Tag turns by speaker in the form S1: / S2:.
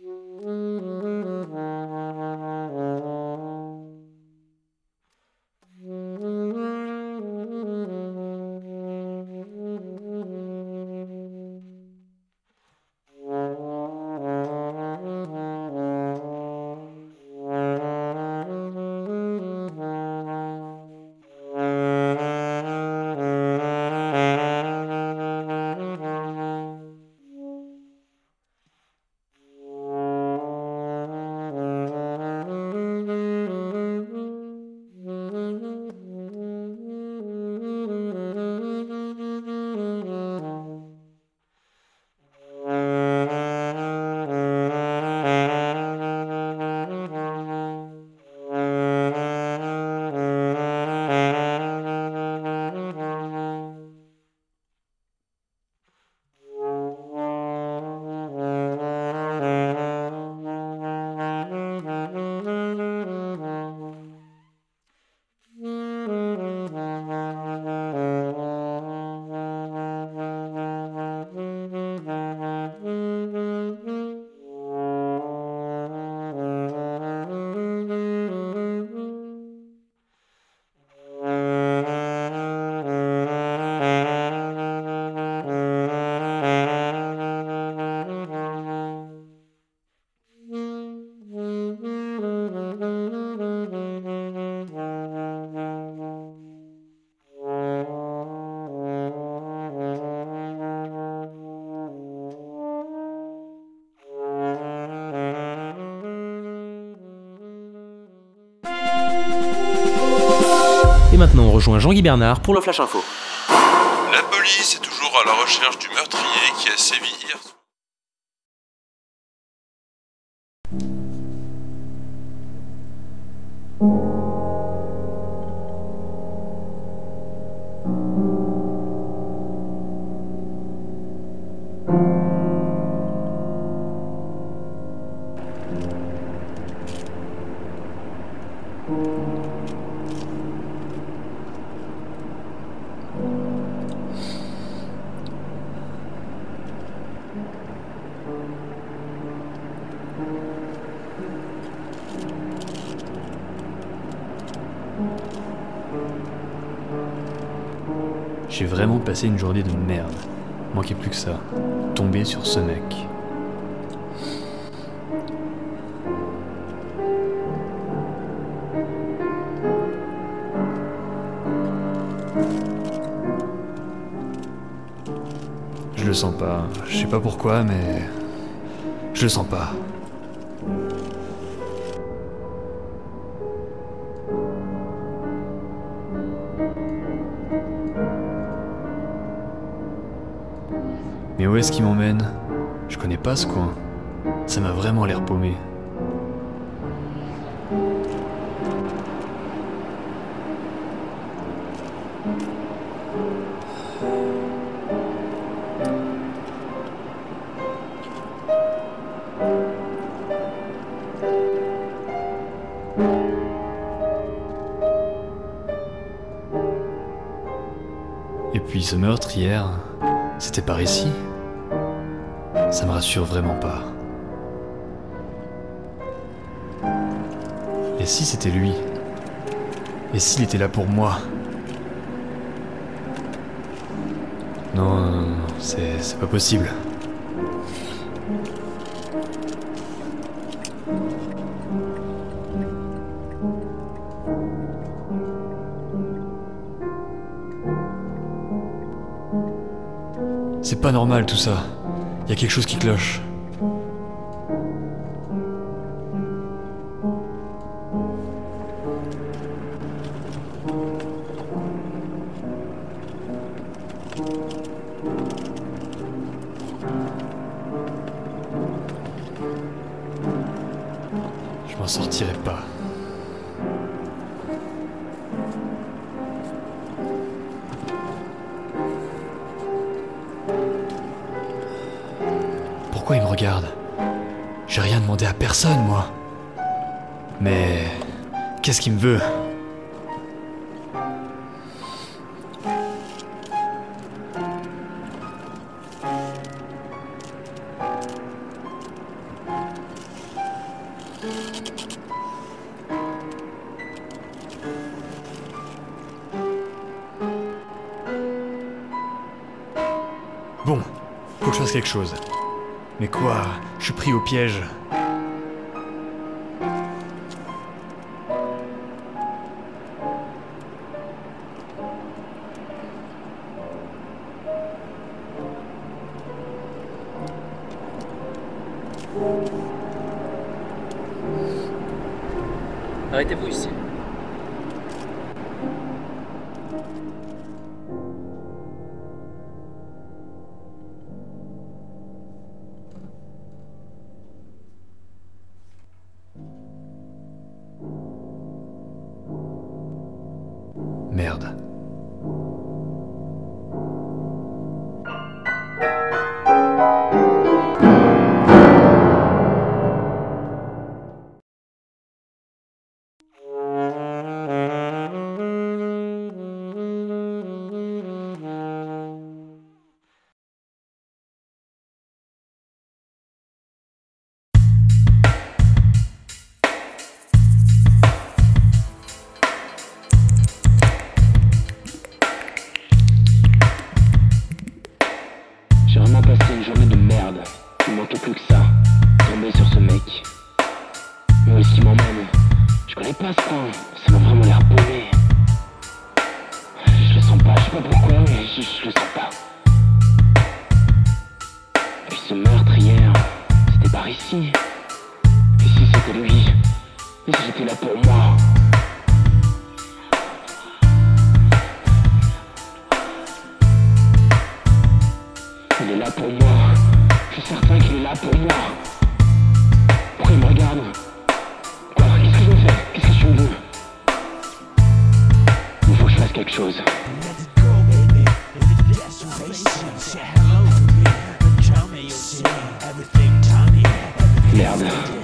S1: Mm-hmm. Maintenant, on rejoint Jean-Guy Bernard pour le Flash Info.
S2: La police est toujours à la recherche du meurtrier qui a sévi hier
S3: J'ai vraiment passé une journée de merde. Manquait plus que ça. Tomber sur ce mec. Je le sens pas. Je sais pas pourquoi, mais. Je le sens pas. Mais où est-ce qu'il m'emmène? Je connais pas ce coin. Ça m'a vraiment l'air paumé. Et puis ce meurtre hier, c'était par ici? Ça me rassure vraiment pas. Et si c'était lui? Et s'il était là pour moi? Non, non, c'est pas possible. C'est pas normal tout ça. Y a quelque chose qui cloche. Je m'en sortirai pas. Pourquoi il me regarde? J'ai rien demandé à personne, moi. Mais... Qu'est-ce qu'il me veut? Bon, faut que je fasse quelque chose. Mais quoi? Je suis pris au piège.
S1: Arrêtez-vous ici.
S3: Merde.
S4: Je, je le sens pas. Puis ce meurtre hier, c'était par ici. Et si c'était lui Et si j'étais là pour moi Il est là pour moi. Je suis certain qu'il est là pour moi. Pourquoi il me regarde? Qu'est-ce que je fais Qu'est-ce que me veux? Il faut que je fasse quelque chose. Yeah.